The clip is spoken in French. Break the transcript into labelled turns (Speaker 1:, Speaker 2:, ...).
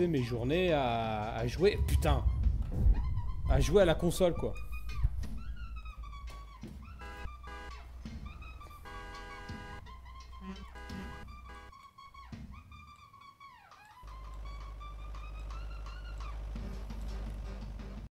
Speaker 1: mes journées à, à jouer. Putain À jouer à la console, quoi.